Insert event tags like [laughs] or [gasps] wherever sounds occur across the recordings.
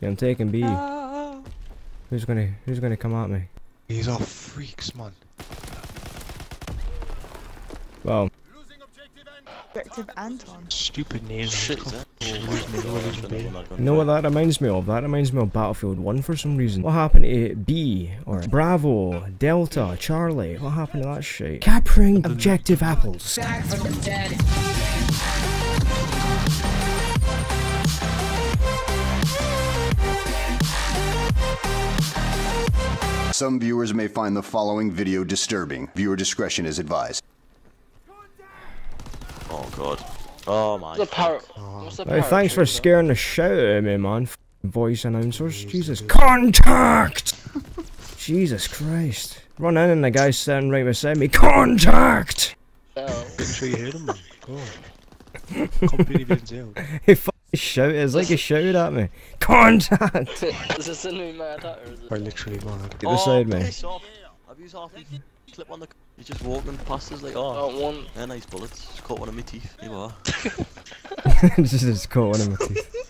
Yeah, I'm taking B. Ah. Who's gonna Who's gonna come at me? These are freaks, man. Well, Objective Anton. Stupid names. Shit, Just is that? Losing the Lord, losing the Bane. you know what that reminds me of? That reminds me of Battlefield 1 for some reason. What happened to B or Bravo, Delta, Charlie? What happened to that shit? Capturing objective apples. Some viewers may find the following video disturbing. Viewer discretion is advised. Oh god. Oh my. What's the par- Oh. Hey, thanks for scaring the shit out of me, man. F- Voice announcers. Jesus. Contact! [laughs] Jesus Christ. Run in and the guy's sitting right beside me. Contact! though? Make sure you heard him, man. Go on. [laughs] Completely didn't say it. He fucking shouted. It's like he shouted at me. Contact! [laughs] is this a new mad hat or is it? Literally, man. Get beside me. Oh, piss off. Have you half the clip on the. You're just walking past us like, oh. I oh, don't want. yeah, nice bullets. Just caught one of my teeth. You are. [laughs] [laughs] Just just caught one of my teeth.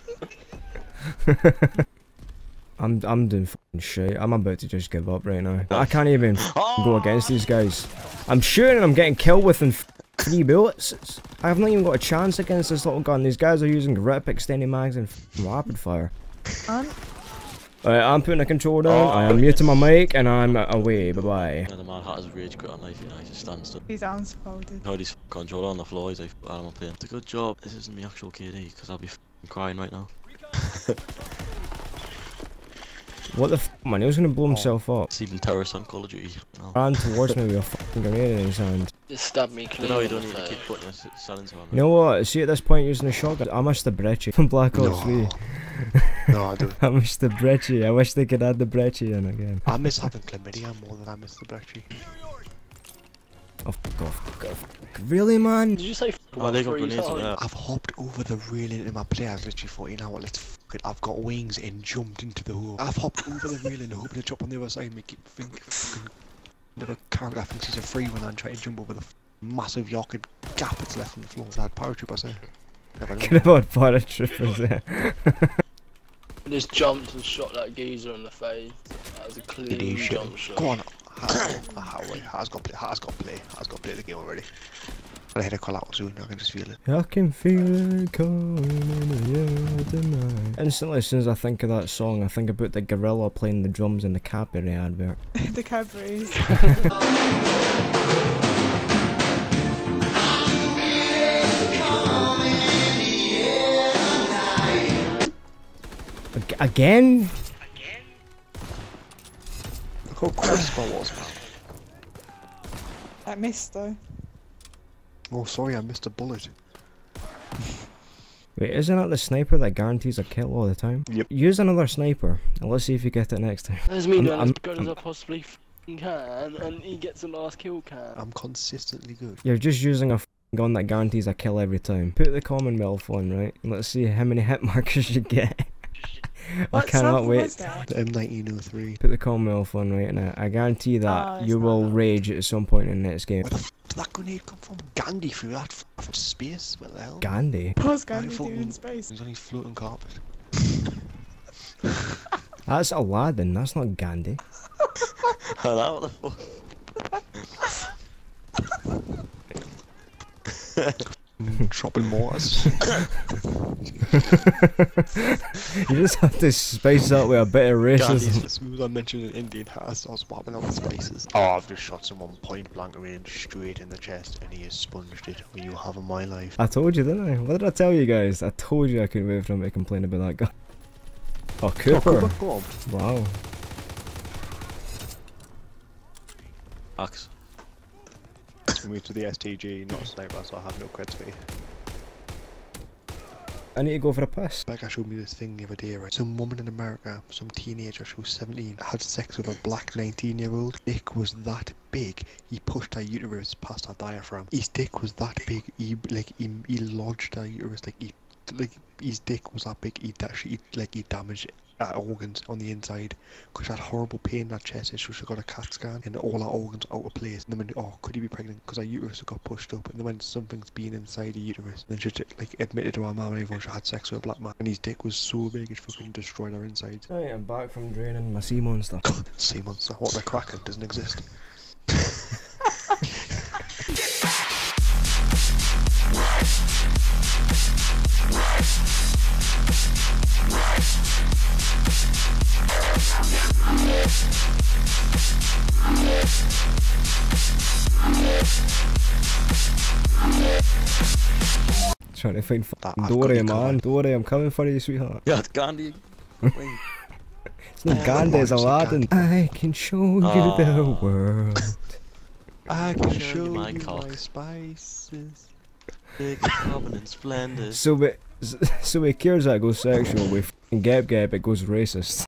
I'm I'm doing fucking shit. I'm about to just give up right now. I can't even [gasps] go against these guys. I'm shooting and I'm getting killed with f- three bullets. It's- I have not even got a chance against this little gun. These guys are using grip, extended mags, and rapid fire. Aunt. Alright, I'm putting the control down. Oh. I am muting my mic and I'm away. Bye bye. Yeah, the mad hat has rage quit on life, you know, he just stands still. His arms folded. Hold his controller on the floor, he's like, I'm up here. It's a good job. This isn't the actual KD, because I'll be crying right now. [laughs] What the f man? He was gonna blow oh. himself up. It's even terrorist on Call of Duty. No. Ran towards [laughs] me with a fucking grenade in his hand. Just stab me clean. No, you don't the need to keep putting your s- silencer on. You know what? See at this point using a shotgun. I missed the brecci from Black Ops 3. No. no, I don't. [laughs] I miss the brecci. I wish they could add the brecci in again. I miss having chlamydia more than I miss the Brecci. Oh, fuck off, fuck off. Really, man? Did you say f- Well, they got grenades on times? I've hopped over the railing in my play. I was literally thought, you know what, let's fuck it. I've got wings and jumped into the hole. I've hopped over the railing hoping to jump on the other side and make it think fucking little character thinks he's a free when I'm trying to jump over the f- massive yorkin gap that's left in the floor. So I had paratroopers there. Never [laughs] Could knew. have had paratroopers there. I just jumped and shot that geezer in the face. That was a Did clean he shit? jump shot. Go on. Has, ah, wait, has got play. Has got play. Has got play the game already. But I had a call out soon. I can just feel it. I can feel it coming in the air tonight. Instantly, as soon as I think of that song, I think about the gorilla playing the drums in the Cadbury advert. [laughs] the Cadbury's. Ag- again? Look how crisp I was, man. I missed though. Oh, sorry, I missed a bullet. [laughs] Wait, isn't that the sniper that guarantees a kill all the time? Yep. Use another sniper, and let's see if you get it next time. There's me I'm- doing I'm- as good as I possibly can, and he gets the last kill can. I'm consistently good. You're just using a gun that guarantees a kill every time. Put the Commonwealth on, right? And let's see how many hit [laughs] markers you get. [laughs] I What cannot wait. The M1903. Put the Commonwealth on right now. I guarantee that Oh, you will rage at some point in the next game. Where the f did that grenade come from? Gandhi threw that from space? What the hell? Gandhi? What's I Gandhi thought doing in space? He's on his floating carpet. [laughs] That's Aladdin, that's not Gandhi. [laughs] Oh, Hello, [laughs] what the fuck? Mortars. You just have to spice up with a bit of racism. as soon as I mentioned an Indian hat, I started swapping out the spaces. Oh, I've just shot someone point blank range straight in the chest and he has sponged it. Will you have my life? I told you, didn't I? What did I tell you guys? I told you I couldn't wait for him to complain about that gun. Oh, Cooper. Go on. Wow. Axe. Move to the STG, not a sniper, so I have no creds for you. I need to go for a piss. Becca showed me this thing the other day, right? Some woman in America, some teenager, she was 17, had sex with a black 19 year old. Dick was that big, he pushed her uterus past her diaphragm. His dick was that big, he, like, he, he lodged her uterus, like, he, like, his dick was that big, he, da- she, like, he damaged uh, organs on the inside because she had horrible pain in her chest so she got a CAT scan and all her organs out of place. And then when oh could you be pregnant? Because her uterus got pushed up and then when something's been inside the uterus then she like admitted to her mum and everyone she had sex with a black man and his dick was so big it fucking destroyed her insides Right, I'm back from draining my sea monster. sea monster what the kraken doesn't exist [laughs] Trying to find fucking I've Dory, man. covered. Dory, I'm coming for you, sweetheart. Yeah, it's Gandhi. [laughs] It's not Oh, Gandhi, it's it's Aladdin. I can show you the Oh. world. [laughs] I can can show show you my you cock. my spices Big carbon and splendid. So, with, [laughs] so with Kirzak goes sexual, with fucking Geb Geb it goes racist.